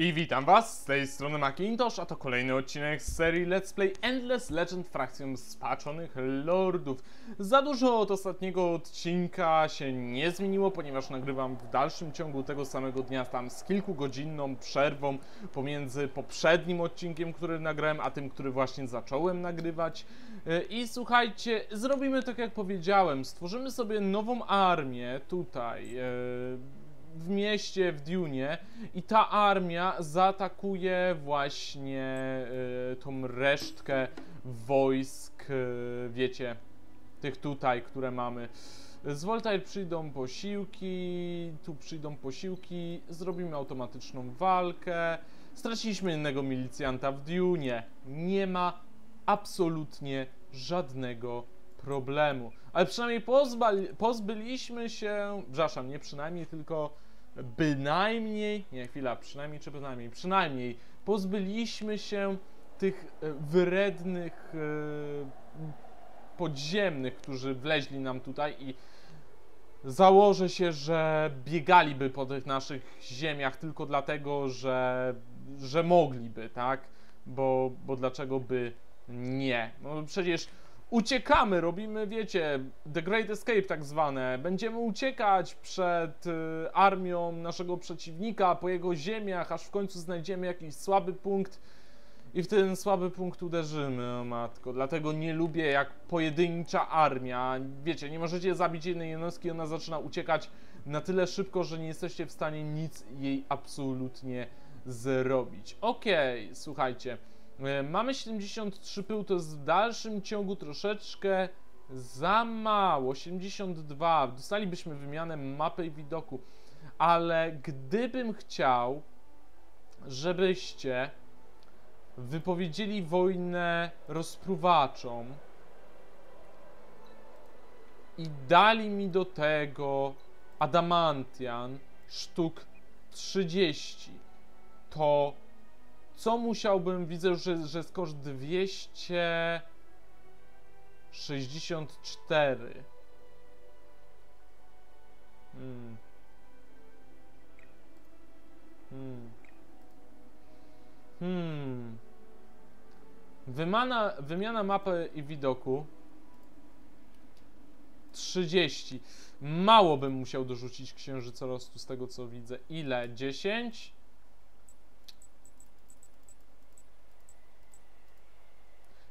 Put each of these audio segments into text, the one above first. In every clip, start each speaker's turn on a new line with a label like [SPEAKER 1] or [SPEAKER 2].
[SPEAKER 1] I witam was, z tej strony Macintosh, a to kolejny odcinek z serii Let's Play Endless Legend frakcją spaczonych lordów. Za dużo od ostatniego odcinka się nie zmieniło, ponieważ nagrywam w dalszym ciągu tego samego dnia, tam z kilkugodzinną przerwą pomiędzy poprzednim odcinkiem, który nagrałem, a tym, który właśnie zacząłem nagrywać. E, I słuchajcie, zrobimy tak jak powiedziałem, stworzymy sobie nową armię tutaj. e, w mieście, w Dune i ta armia zaatakuje właśnie y, tą resztkę wojsk, y, wiecie, tych tutaj, które mamy. Z Voltaire przyjdą posiłki, tu przyjdą posiłki, zrobimy automatyczną walkę. Straciliśmy jednego milicjanta w Dune. Nie ma absolutnie żadnego problemu. Ale przynajmniej pozbali, pozbyliśmy się, przepraszam, nie przynajmniej, tylko bynajmniej, nie chwila, przynajmniej czy bynajmniej, przynajmniej pozbyliśmy się tych e, wrednych e, podziemnych, którzy wleźli nam tutaj i założę się, że biegaliby po tych naszych ziemiach tylko dlatego, że, że mogliby, tak? Bo, bo dlaczego by nie? No przecież uciekamy, robimy, wiecie, The Great Escape tak zwane. Będziemy uciekać przed y, armią naszego przeciwnika po jego ziemiach, aż w końcu znajdziemy jakiś słaby punkt i w ten słaby punkt uderzymy, o matko. Dlatego nie lubię jak pojedyncza armia. Wiecie, nie możecie zabić jednej jednostki, ona zaczyna uciekać na tyle szybko, że nie jesteście w stanie nic jej absolutnie zrobić. Okej, okay, słuchajcie. E, mamy 73 pył, to jest w dalszym ciągu troszeczkę za mało. 72. Dostalibyśmy wymianę mapy i widoku. Ale gdybym chciał, żebyście wypowiedzieli wojnę rozpruwaczom i dali mi do tego adamantian sztuk 30, to co musiałbym, widzę, że, że jest koszt 264. Hmm. Hmm. Hmm. Wymana, wymiana mapy i widoku 30. Mało bym musiał dorzucić księżycorostu z tego co widzę. Ile? 10?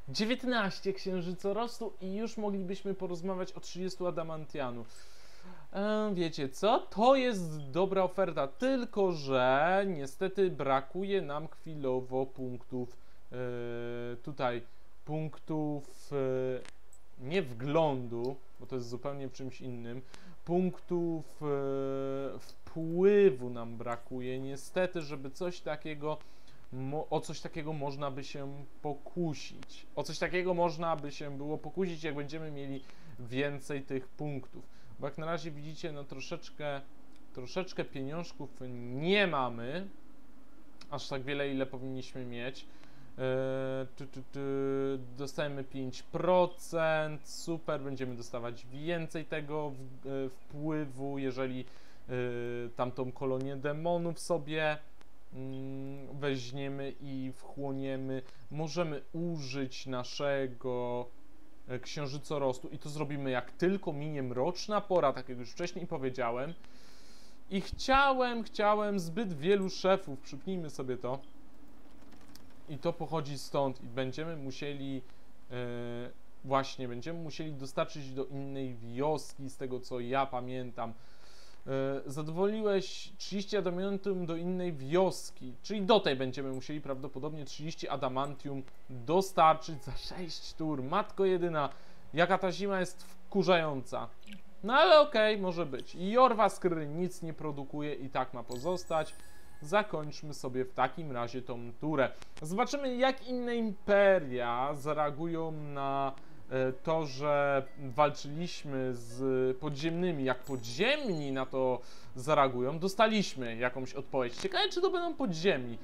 [SPEAKER 1] 19 księżycorostu i już moglibyśmy porozmawiać o 30 adamantianów. E, wiecie co? To jest dobra oferta, tylko że niestety brakuje nam chwilowo punktów e, tutaj punktów e, nie wglądu, bo to jest zupełnie czymś innym. Punktów e, wpływu nam brakuje. Niestety, żeby coś takiego o coś takiego można by się pokusić. O coś takiego można by się było pokusić, jak będziemy mieli więcej tych punktów. Bo jak na razie widzicie, no troszeczkę, troszeczkę pieniążków nie mamy, aż tak wiele, ile powinniśmy mieć. Yy, dostajemy 5%, super, będziemy dostawać więcej tego yy, wpływu, jeżeli yy, tamtą kolonię demonów sobie weźmiemy i wchłoniemy, możemy użyć naszego e, księżycorostu i to zrobimy jak tylko minie mroczna pora, tak jak już wcześniej powiedziałem. I chciałem, chciałem zbyt wielu szefów, przypnijmy sobie to. I to pochodzi stąd i będziemy musieli, yy, właśnie, będziemy musieli dostarczyć do innej wioski, z tego co ja pamiętam. E, zadowoliłeś 30 adamantium do innej wioski, czyli do tej będziemy musieli prawdopodobnie 30 adamantium dostarczyć za 6 tur. Matko jedyna, jaka ta zima jest wkurzająca. No ale okej, okay, może być. I Jorwaskry nic nie produkuje i tak ma pozostać. Zakończmy sobie w takim razie tą turę. Zobaczymy jak inne imperia zareagują na to, że walczyliśmy z podziemnymi, jak podziemni na to zareagują, dostaliśmy jakąś odpowiedź. Ciekawe, czy to będą podziemni.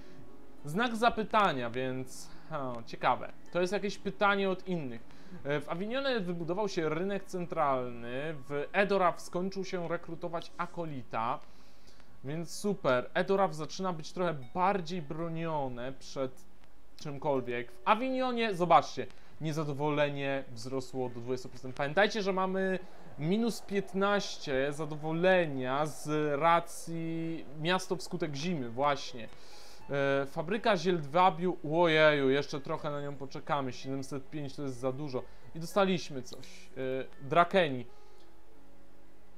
[SPEAKER 1] Znak zapytania, więc o, ciekawe. To jest jakieś pytanie od innych. E, w Avinionie wybudował się rynek centralny, w Edoraw skończył się rekrutować akolita. Więc super. Edoraf zaczyna być trochę bardziej bronione przed czymkolwiek. W Awinionie, zobaczcie, niezadowolenie wzrosło do 20%. Pamiętajcie, że mamy minus 15 zadowolenia z racji miasto wskutek zimy, właśnie. E, fabryka zielwabiu, ojeju, jeszcze trochę na nią poczekamy, 705 to jest za dużo. I dostaliśmy coś. E, Drakeni.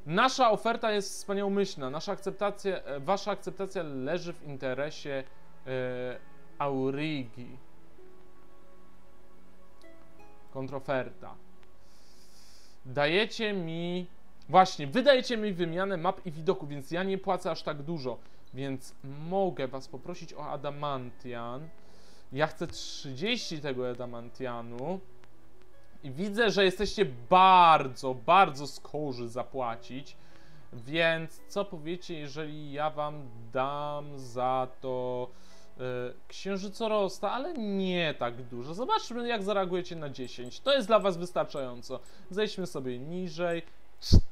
[SPEAKER 1] Nasza oferta jest wspaniałomyślna, nasza akceptacja, e, wasza akceptacja leży w interesie e, Aurigi. Kontroferta. Dajecie mi. Właśnie, wydajecie mi wymianę map i widoku, więc ja nie płacę aż tak dużo. Więc mogę was poprosić o adamantian. Ja chcę 30 tego adamantianu. I widzę, że jesteście bardzo, bardzo skorzy zapłacić. Więc co powiecie, jeżeli ja wam dam za to księżycorosta, ale nie tak dużo. Zobaczmy, jak zareagujecie na 10. To jest dla was wystarczająco. Zejdźmy sobie niżej.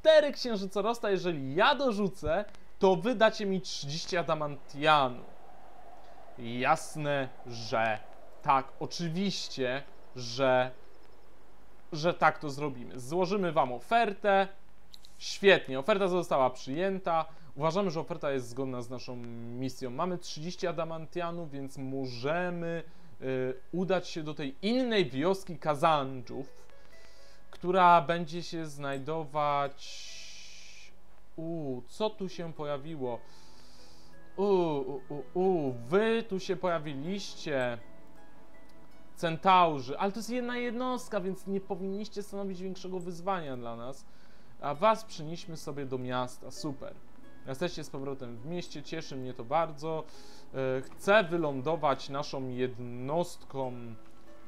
[SPEAKER 1] 4 księżycorosta, jeżeli ja dorzucę, to wy dacie mi 30 adamantianu. Jasne, że tak. Oczywiście, że że tak to zrobimy. Złożymy Wam ofertę. Świetnie, oferta została przyjęta. Uważamy, że oferta jest zgodna z naszą misją. Mamy 30 adamantianów, więc możemy y, udać się do tej innej wioski Kazandżów, która będzie się znajdować. U, co tu się pojawiło? U, u, u, u, wy tu się pojawiliście centaurzy, ale to jest jedna jednostka, więc nie powinniście stanowić większego wyzwania dla nas. A was przenieśmy sobie do miasta, super. Jesteście z powrotem w mieście, cieszy mnie to bardzo. E, chcę wylądować naszą jednostką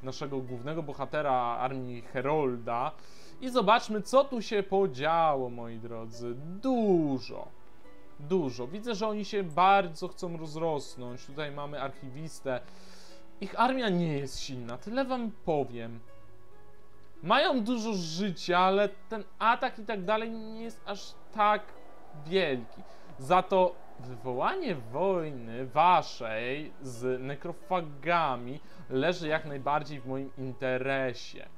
[SPEAKER 1] naszego głównego bohatera armii Herolda i zobaczmy, co tu się podziało, moi drodzy. Dużo. Dużo. Widzę, że oni się bardzo chcą rozrosnąć. Tutaj mamy archiwistę. Ich armia nie jest silna, tyle wam powiem. Mają dużo życia, ale ten atak i tak dalej nie jest aż tak wielki. Za to wywołanie wojny waszej z nekrofagami leży jak najbardziej w moim interesie.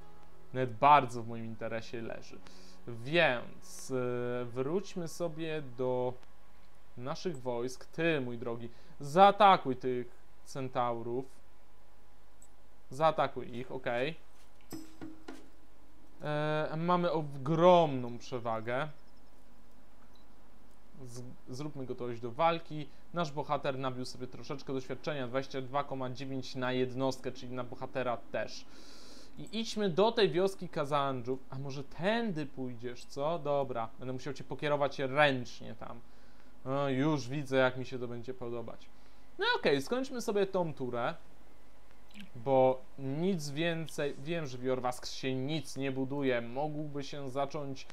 [SPEAKER 1] Nawet bardzo w moim interesie leży. Więc yy, wróćmy sobie do naszych wojsk. Ty, mój drogi, zaatakuj tych centaurów. Zaatakuj ich, ok. E, mamy ogromną przewagę. Zróbmy gotowość do walki. Nasz bohater nabił sobie troszeczkę doświadczenia, 22,9 na jednostkę, czyli na bohatera też. I idźmy do tej wioski Kazandżów. A może tędy pójdziesz, co? Dobra, będę musiał cię pokierować ręcznie tam. O, już widzę, jak mi się to będzie podobać. No okej, okay, skończmy sobie tą turę bo nic więcej, wiem, że w Jorwask się nic nie buduje, mógłby się zacząć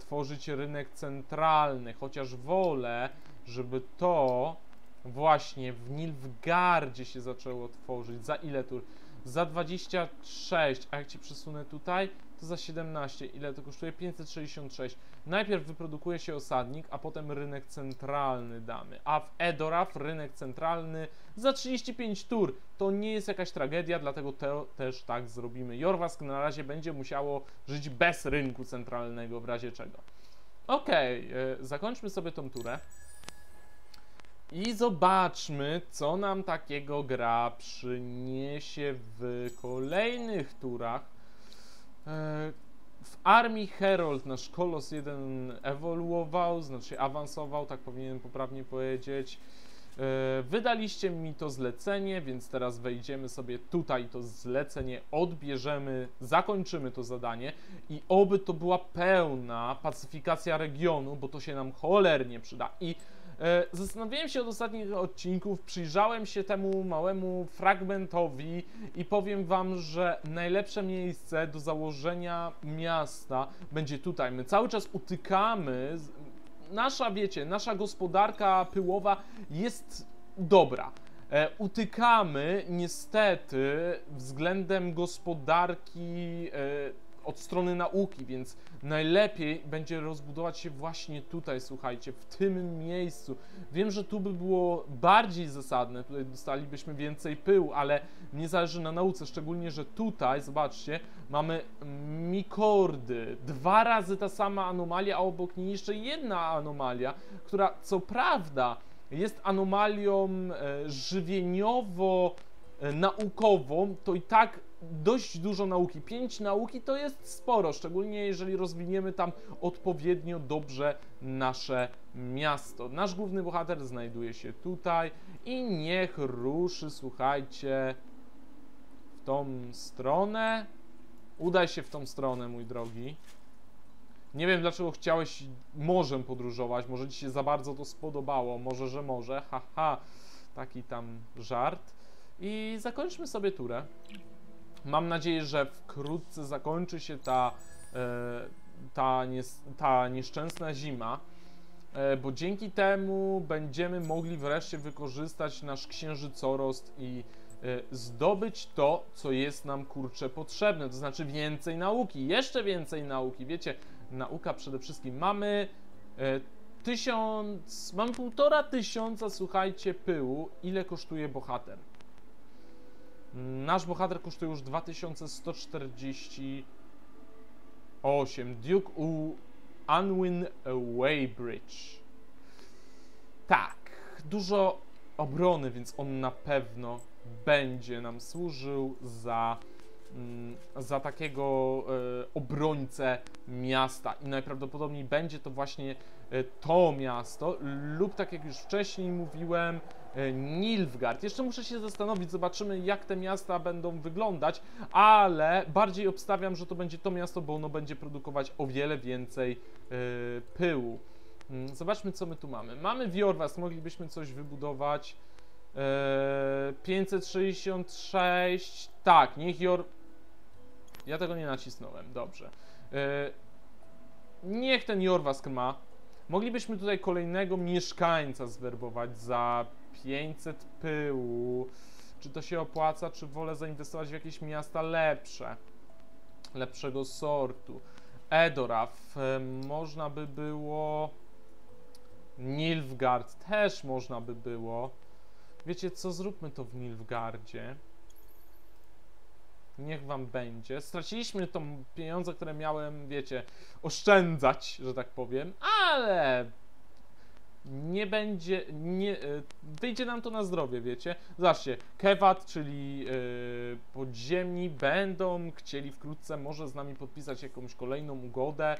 [SPEAKER 1] tworzyć rynek centralny, chociaż wolę, żeby to właśnie w Nilfgardzie się zaczęło tworzyć. Za ile tur? Za 26, a jak ci przesunę tutaj, to za 17. Ile to kosztuje? 566. Najpierw wyprodukuje się osadnik, a potem rynek centralny damy. A w Edoraf rynek centralny za 35 tur. To nie jest jakaś tragedia, dlatego te, też tak zrobimy. Jorwask na razie będzie musiało żyć bez rynku centralnego w razie czego. Okej, okay, zakończmy sobie tą turę. I zobaczmy, co nam takiego gra przyniesie w kolejnych turach. E, w armii Herald nasz Kolos 1 ewoluował, znaczy awansował, tak powinienem poprawnie powiedzieć. E, wydaliście mi to zlecenie, więc teraz wejdziemy sobie tutaj, to zlecenie odbierzemy, zakończymy to zadanie i oby to była pełna pacyfikacja regionu, bo to się nam cholernie przyda. I zastanawiałem się od ostatnich odcinków, przyjrzałem się temu małemu fragmentowi i powiem wam, że najlepsze miejsce do założenia miasta będzie tutaj. My cały czas utykamy, nasza, wiecie, nasza gospodarka pyłowa jest dobra. E, utykamy niestety względem gospodarki e, od strony nauki, więc najlepiej będzie rozbudować się właśnie tutaj, słuchajcie, w tym miejscu. Wiem, że tu by było bardziej zasadne, tutaj dostalibyśmy więcej pyłu, ale nie zależy na nauce, szczególnie, że tutaj, zobaczcie, mamy mikordy, dwa razy ta sama anomalia, a obok niej jeszcze jedna anomalia, która co prawda jest anomalią e, żywieniowo e, naukową, to i tak dość dużo nauki. Pięć nauki to jest sporo, szczególnie jeżeli rozwiniemy tam odpowiednio dobrze nasze miasto. Nasz główny bohater znajduje się tutaj i niech ruszy, słuchajcie, w tą stronę. Udaj się w tą stronę, mój drogi. Nie wiem, dlaczego chciałeś morzem podróżować. Może ci się za bardzo to spodobało. Może, że może. Haha. Taki tam żart. I zakończmy sobie turę. Mam nadzieję, że wkrótce zakończy się ta, e, ta, nies, ta nieszczęsna zima, e, bo dzięki temu będziemy mogli wreszcie wykorzystać nasz księżycorost i e, zdobyć to, co jest nam kurcze potrzebne, to znaczy więcej nauki, jeszcze więcej nauki. Wiecie, nauka przede wszystkim. Mamy tysiąc, mam półtora tysiąca, słuchajcie, pyłu. Ile kosztuje bohater? Nasz bohater kosztuje już 2148. Duke U Unwin Waybridge. Tak, dużo obrony, więc on na pewno będzie nam służył za, mm, za takiego e, obrońcę miasta i najprawdopodobniej będzie to właśnie e, to miasto lub tak jak już wcześniej mówiłem, Nilfgaard. Jeszcze muszę się zastanowić, zobaczymy jak te miasta będą wyglądać, ale bardziej obstawiam, że to będzie to miasto, bo ono będzie produkować o wiele więcej yy, pyłu. Yy, zobaczmy, co my tu mamy. Mamy Wiorwas, moglibyśmy coś wybudować. Yy, 566, tak, niech Jor... Ja tego nie nacisnąłem, dobrze. Niech ten Jorwask ma. Moglibyśmy tutaj kolejnego mieszkańca zwerbować za 500 pyłu. Czy to się opłaca, czy wolę zainwestować w jakieś miasta lepsze, lepszego sortu? Edoraf, można by było. Nilfgaard też można by było. Wiecie co, zróbmy to w Nilfgardzie. Niech wam będzie. Straciliśmy to pieniądze, które miałem, wiecie, oszczędzać, że tak powiem, ale nie będzie, nie, e, wyjdzie nam to na zdrowie, wiecie? Zobaczcie, Kewat, czyli yy, podziemni, będą chcieli wkrótce może z nami podpisać jakąś kolejną ugodę.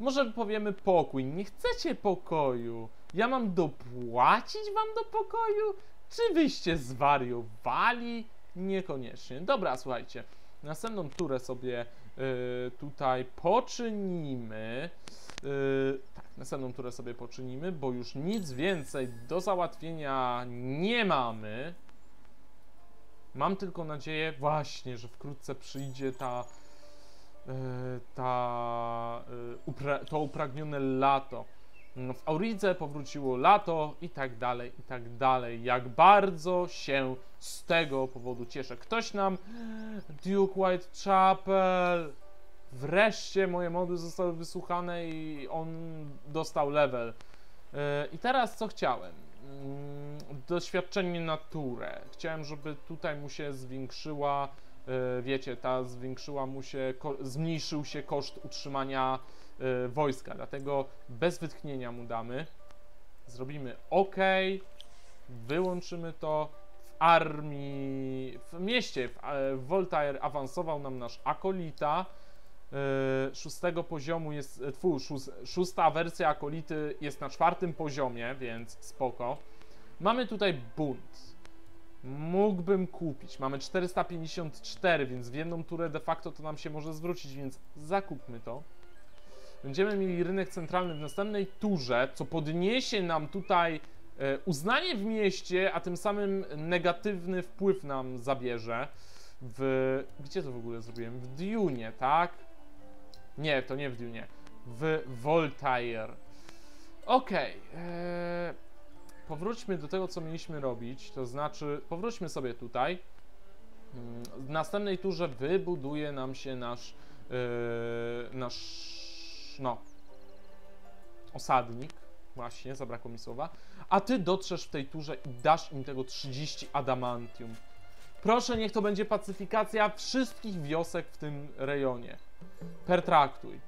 [SPEAKER 1] Może powiemy pokój. Nie chcecie pokoju. Ja mam dopłacić wam do pokoju? Czy wyście zwariowali? Niekoniecznie. Dobra, słuchajcie. Następną turę sobie yy, tutaj poczynimy. Yy, tak, następną turę sobie poczynimy, bo już nic więcej do załatwienia nie mamy. Mam tylko nadzieję właśnie, że wkrótce przyjdzie ta, yy, ta, upra to upragnione lato. No, w Auridze powróciło lato i tak dalej, i tak dalej. Jak bardzo się z tego powodu cieszę. Ktoś nam Duke Whitechapel Wreszcie moje mody zostały wysłuchane i on dostał level. E, I teraz co chciałem? Mm, doświadczenie naturę. Chciałem, żeby tutaj mu się zwiększyła, e, wiecie, ta zwiększyła mu się, zmniejszył się koszt utrzymania e, wojska, dlatego bez wytchnienia mu damy. Zrobimy OK, wyłączymy to. W armii, w mieście, w Voltaire awansował nam nasz akolita. E, szóstego poziomu jest, e, tfu, szósta wersja Akolity jest na czwartym poziomie, więc spoko. Mamy tutaj bunt. Mógłbym kupić. Mamy 454, więc w jedną turę de facto to nam się może zwrócić, więc zakupmy to. Będziemy mieli rynek centralny w następnej turze, co podniesie nam tutaj e, uznanie w mieście, a tym samym negatywny wpływ nam zabierze. W... Gdzie to w ogóle zrobiłem? W Dune, tak? Nie, to nie w Dune. W Voltaire. Okej. Okay. Eee, powróćmy do tego, co mieliśmy robić. To znaczy, powróćmy sobie tutaj. Mm, w następnej turze wybuduje nam się nasz nasz, no, osadnik, właśnie, zabrakło mi słowa, a ty dotrzesz w tej turze i dasz im tego 30 adamantium. Proszę, niech to będzie pacyfikacja wszystkich wiosek w tym rejonie. Pertraktuj.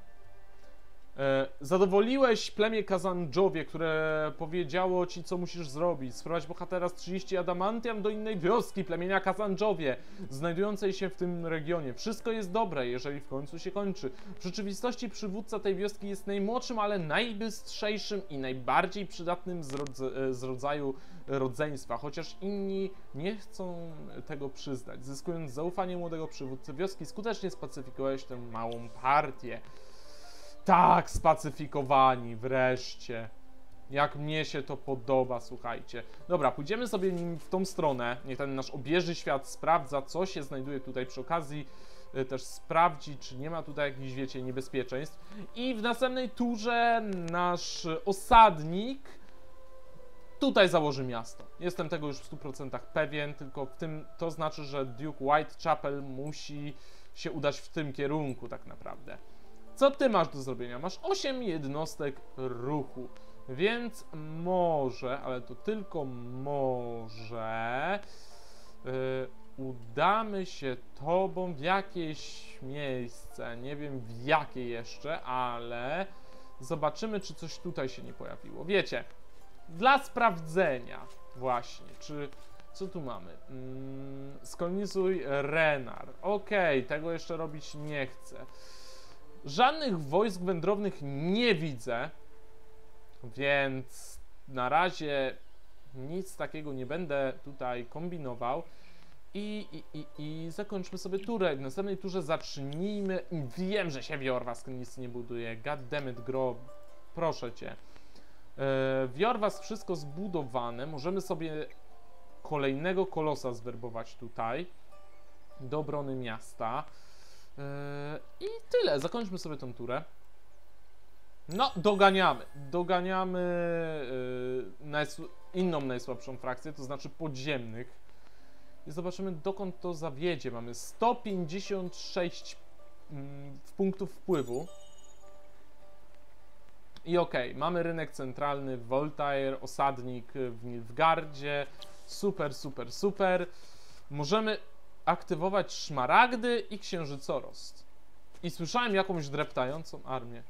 [SPEAKER 1] E, zadowoliłeś plemię Kazandżowie, które powiedziało ci, co musisz zrobić. Sprowadź bohatera z 30 adamantiam do innej wioski plemienia Kazandżowie, znajdującej się w tym regionie. Wszystko jest dobre, jeżeli w końcu się kończy. W rzeczywistości przywódca tej wioski jest najmłodszym, ale najbystrzejszym i najbardziej przydatnym z, rodz- z rodzaju rodzeństwa, chociaż inni nie chcą tego przyznać. Zyskując zaufanie młodego przywódcy wioski, skutecznie spacyfikowałeś tę małą partię. Tak, spacyfikowani, wreszcie. Jak mnie się to podoba, słuchajcie. Dobra, pójdziemy sobie nim w tą stronę. Niech ten nasz obieży świat sprawdza, co się znajduje tutaj przy okazji. Y, też sprawdzi, czy nie ma tutaj jakichś, wiecie, niebezpieczeństw. I w następnej turze nasz osadnik tutaj założy miasto. Jestem tego już w 100% pewien, tylko w tym to znaczy, że Duke Whitechapel musi się udać w tym kierunku tak naprawdę. Co ty masz do zrobienia? Masz 8 jednostek ruchu, więc może, ale to tylko może, yy, udamy się tobą w jakieś miejsce. Nie wiem w jakie jeszcze, ale zobaczymy, czy coś tutaj się nie pojawiło. Wiecie, dla sprawdzenia właśnie, czy... Co tu mamy? Mm, skolonizuj Renar. Okej, okay, tego jeszcze robić nie chcę. Żadnych wojsk wędrownych nie widzę, więc na razie nic takiego nie będę tutaj kombinował. I, i, i, i zakończmy sobie turę. W następnej turze zacznijmy. Wiem, że się Wiorwas nic nie buduje. Goddammit, gro. Proszę cię. E, Wiorwas wszystko zbudowane. Możemy sobie kolejnego kolosa zwerbować tutaj. Do obrony miasta. Yy, I tyle, zakończmy sobie tą turę. No, doganiamy. Doganiamy najsł inną najsłabszą frakcję, to znaczy podziemnych. I zobaczymy, dokąd to zawiedzie. Mamy 156 mm, punktów wpływu. I okej, okay, mamy rynek centralny, Voltaire, osadnik w Nilfgardzie. Super, super, super. Możemy aktywować szmaragdy i księżycorost. I słyszałem jakąś dreptającą armię.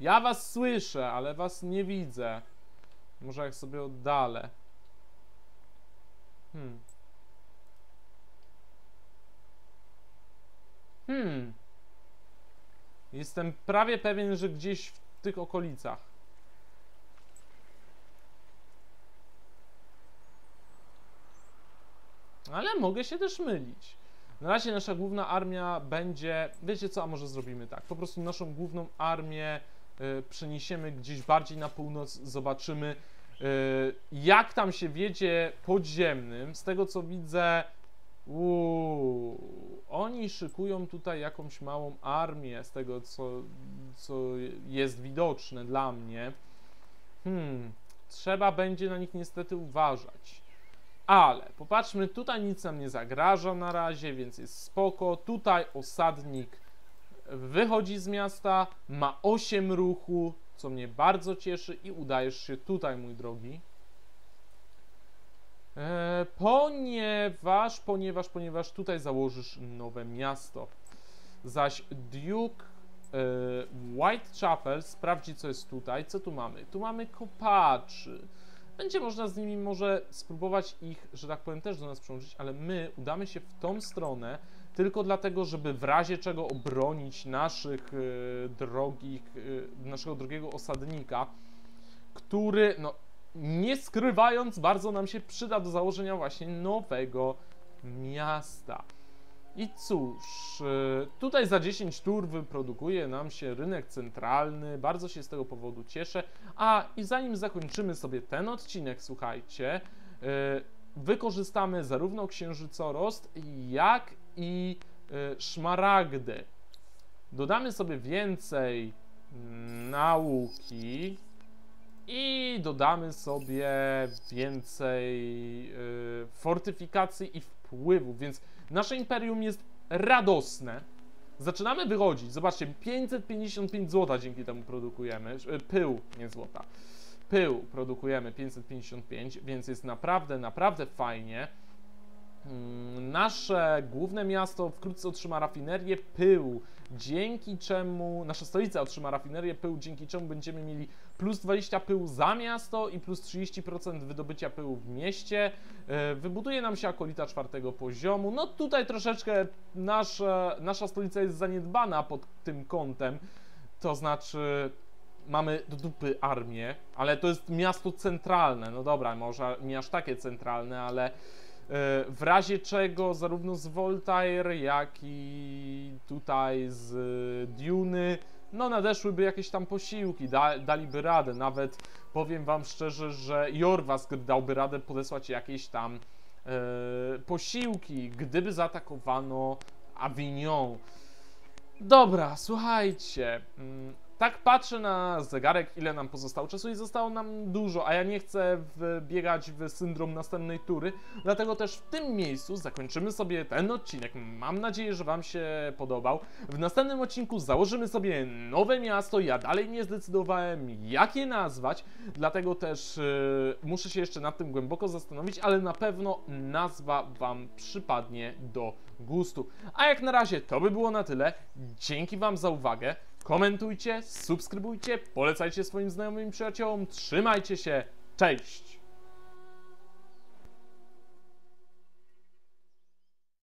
[SPEAKER 1] Ja was słyszę, ale was nie widzę. Może jak sobie oddalę. Hmm. Hmm. Jestem prawie pewien, że gdzieś w tych okolicach. Ale mogę się też mylić. Na razie nasza główna armia będzie. Wiecie co, a może zrobimy tak? Po prostu naszą główną armię y, przeniesiemy gdzieś bardziej na północ, zobaczymy, y, jak tam się wiedzie podziemnym. Z tego co widzę, uu, oni szykują tutaj jakąś małą armię, z tego co, co jest widoczne dla mnie. Hmm, trzeba będzie na nich niestety uważać. Ale popatrzmy, tutaj nic nam nie zagraża na razie, więc jest spoko. Tutaj osadnik wychodzi z miasta, ma 8 ruchu, co mnie bardzo cieszy i udajesz się tutaj, mój drogi. E, ponieważ, ponieważ, ponieważ tutaj założysz nowe miasto. Zaś Duke e, Whitechapel sprawdzi, co jest tutaj. Co tu mamy? Tu mamy kopaczy będzie można z nimi może spróbować ich, że tak powiem, też do nas przyłączyć, ale my udamy się w tą stronę tylko dlatego, żeby w razie czego obronić naszych y, drogich, y, naszego drogiego osadnika, który, no, nie skrywając, bardzo nam się przyda do założenia właśnie nowego miasta. I cóż, y, tutaj za 10 tur wyprodukuje nam się rynek centralny, bardzo się z tego powodu cieszę. A i zanim zakończymy sobie ten odcinek, słuchajcie, y, wykorzystamy zarówno księżycorost, jak i y, szmaragdy. Dodamy sobie więcej nauki i dodamy sobie więcej fortyfikacji i wpływów, więc Nasze imperium jest radosne. Zaczynamy wychodzić. Zobaczcie, 555 zł dzięki temu produkujemy. E, Pył, nie złota. Pył produkujemy 555, więc jest naprawdę, naprawdę fajnie. Mm, Nasze główne miasto wkrótce otrzyma rafinerię pyłu, dzięki czemu nasza stolica otrzyma rafinerię pyłu, dzięki czemu będziemy mieli plus 20 pyłu za miasto i plus 30% wydobycia pyłu w mieście. E, Wybuduje nam się akolita czwartego poziomu. No tutaj troszeczkę nasza, nasza stolica jest zaniedbana pod tym kątem, to znaczy mamy do dupy armię, ale to jest miasto centralne. No dobra, może nie aż takie centralne, ale e, w razie czego zarówno z Voltaire, jak i tutaj z e, Duny, no nadeszłyby jakieś tam posiłki, da, daliby radę. Nawet powiem wam szczerze, że Jorwas dałby radę podesłać jakieś tam e, posiłki, gdyby zaatakowano Avignon. Dobra, słuchajcie. Tak patrzę na zegarek, ile nam pozostało czasu i zostało nam dużo, a ja nie chcę wbiegać w syndrom następnej tury, dlatego też w tym miejscu zakończymy sobie ten odcinek. Mam nadzieję, że Wam się podobał. W następnym odcinku założymy sobie nowe miasto. Ja dalej nie zdecydowałem, jak je nazwać, dlatego też yy, muszę się jeszcze nad tym głęboko zastanowić, ale na pewno nazwa Wam przypadnie do gustu. A jak na razie to by było na tyle. Dzięki Wam za uwagę. Komentujcie, subskrybujcie, polecajcie swoim znajomym i przyjaciołom. Trzymajcie się. Cześć!